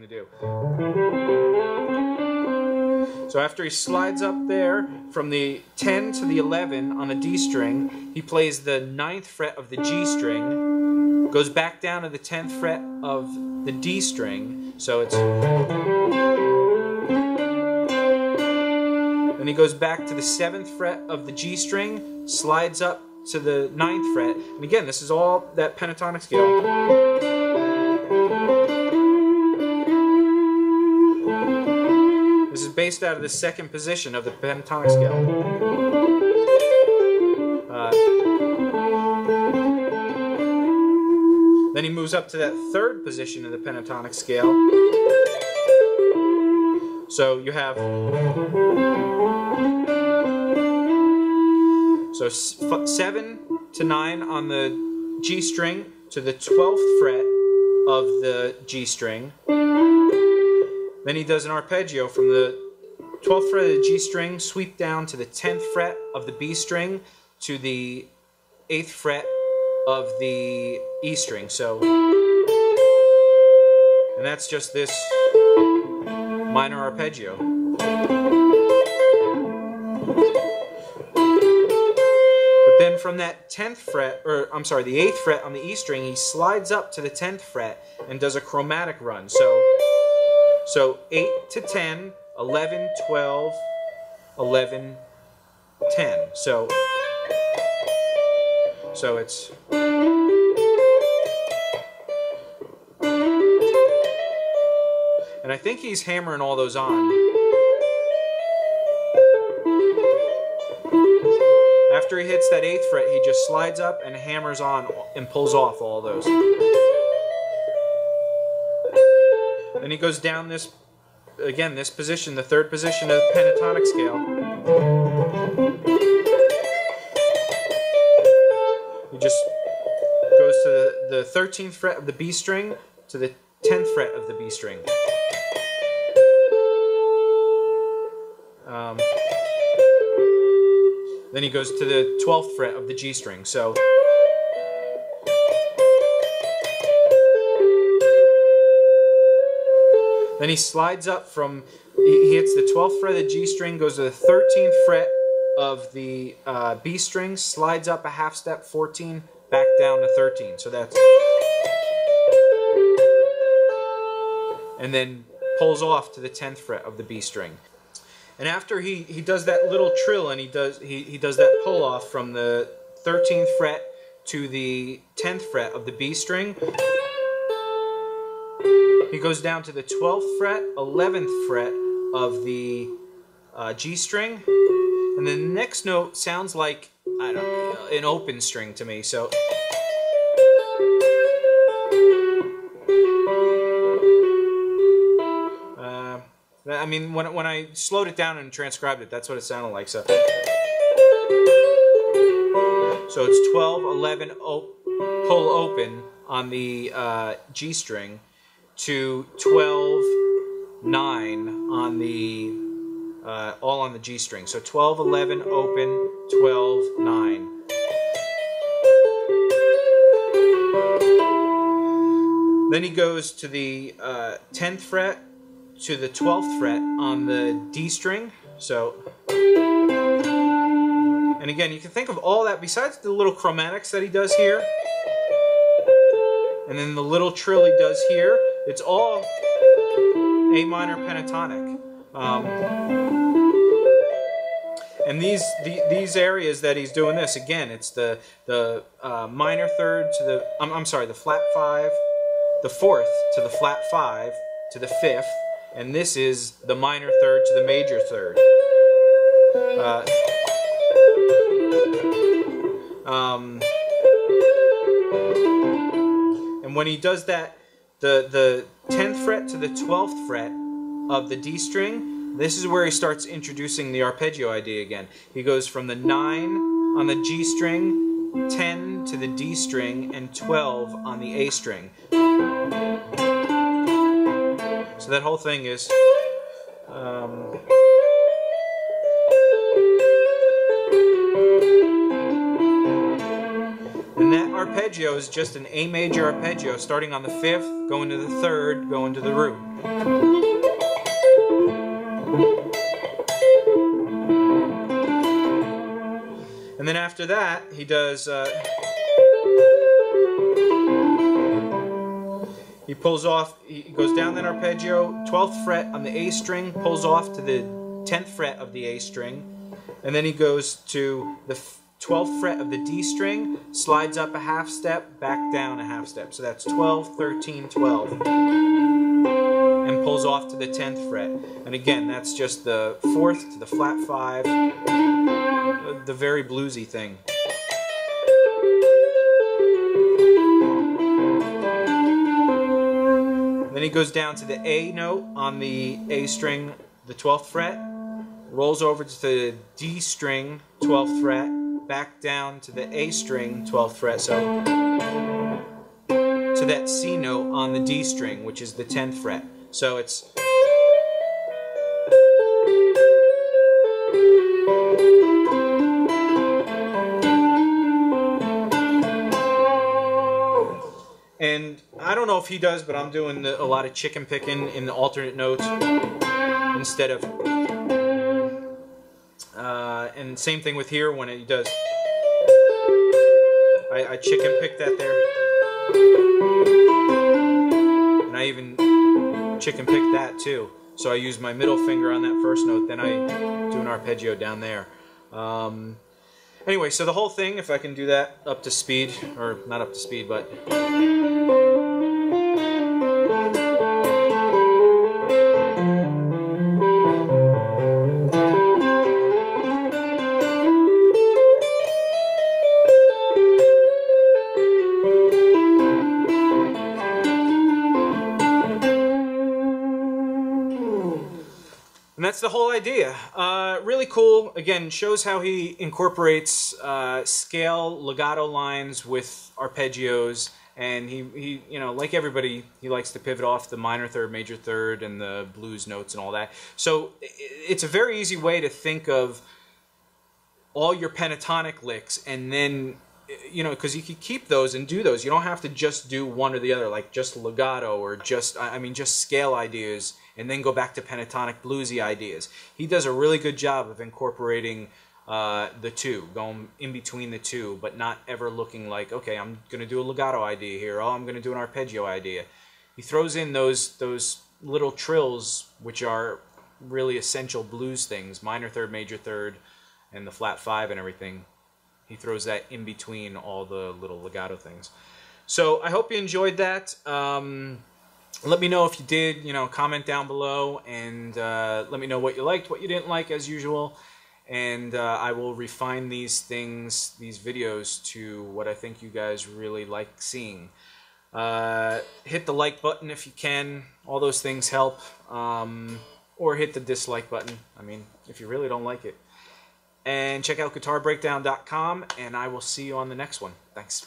to do. So after he slides up there from the 10 to the 11 on the D string, he plays the ninth fret of the G string, goes back down to the 10th fret of the D string, so it's. Then he goes back to the 7th fret of the G string, slides up to the 9th fret, and again, this is all that pentatonic scale. Based out of the second position of the pentatonic scale. Uh, then he moves up to that third position of the pentatonic scale. So you have so s- f- seven to nine on the G string to the twelfth fret of the G string. Then he does an arpeggio from the 12th fret of the G string, sweep down to the 10th fret of the B string to the 8th fret of the E string. So, and that's just this minor arpeggio. But then from that 10th fret, or I'm sorry, the 8th fret on the E string, he slides up to the 10th fret and does a chromatic run. So, so 8 to 10, 11, 12, 11, 10. So, so it's. And I think he's hammering all those on. After he hits that eighth fret, he just slides up and hammers on and pulls off all those. Then he goes down this, again, this position, the third position of the pentatonic scale. He just goes to the, the 13th fret of the B string to the 10th fret of the B string. Um, then he goes to the 12th fret of the G string. So. Then he slides up from, he hits the 12th fret of the G string, goes to the 13th fret of the uh, B string, slides up a half step, 14, back down to 13. So that's. And then pulls off to the 10th fret of the B string. And after he, he does that little trill and he does he, he does that pull off from the 13th fret to the 10th fret of the B string, he goes down to the 12th fret, 11th fret of the uh, G string, and the next note sounds like I don't know, an open string to me. So. Uh, I mean, when, when I slowed it down and transcribed it, that's what it sounded like. So, so it's 12, 11, op- pull open on the uh, G string to 12, 9 on the, uh, all on the G string. So 12, 11, open, 12, 9. Then he goes to the uh, 10th fret to the 12th fret on the D string. So, and again, you can think of all that besides the little chromatics that he does here, and then the little trill he does here. It's all A minor pentatonic. Um, and these the, these areas that he's doing this again, it's the the uh, minor third to the I'm, I'm sorry, the flat five, the fourth to the flat five to the fifth, and this is the minor third to the major third. Uh, um, and when he does that, the the tenth fret to the twelfth fret of the D string, this is where he starts introducing the arpeggio idea again. He goes from the nine on the G string, ten to the D string, and twelve on the A string. So that whole thing is. Um, arpeggio is just an A major arpeggio starting on the fifth, going to the third, going to the root. And then after that, he does. Uh, he pulls off. He goes down that arpeggio, 12th fret on the A string, pulls off to the 10th fret of the A string, and then he goes to the 12th fret of the D string, slides up a half step, back down a half step. So that's 12, 13, 12. And pulls off to the 10th fret. And again, that's just the 4th to the flat 5, the very bluesy thing. Then he goes down to the A note on the A string, the 12th fret, rolls over to the D string, 12th fret, back down to the A string, 12th fret, so to that C note on the D string, which is the 10th fret. So it's And I don't know if he does, but I'm doing the, a lot of chicken picking in the alternate notes instead of uh, and same thing with here when it does. I, I chicken pick that there. And I even chicken pick that too. So I use my middle finger on that first note, then I do an arpeggio down there. Um, anyway, so the whole thing, if I can do that up to speed, or not up to speed, but... And that's the whole idea. Uh, really cool. Again, shows how he incorporates uh, scale legato lines with arpeggios. And he, he, you know, like everybody, he likes to pivot off the minor third, major third, and the blues notes and all that. So it's a very easy way to think of all your pentatonic licks and then you know, because you can keep those and do those. You don't have to just do one or the other, like just legato or just, I mean, just scale ideas and then go back to pentatonic bluesy ideas. He does a really good job of incorporating uh, the two, going in between the two, but not ever looking like, okay, I'm going to do a legato idea here. Oh, I'm going to do an arpeggio idea. He throws in those those little trills, which are really essential blues things, minor third, major third, and the flat five and everything he throws that in between all the little legato things. So I hope you enjoyed that. Um, let me know if you did. You know, comment down below and uh, let me know what you liked, what you didn't like, as usual. And uh, I will refine these things, these videos, to what I think you guys really like seeing. Uh, hit the like button if you can. All those things help. Um, or hit the dislike button. I mean, if you really don't like it. And check out guitarbreakdown.com, and I will see you on the next one. Thanks.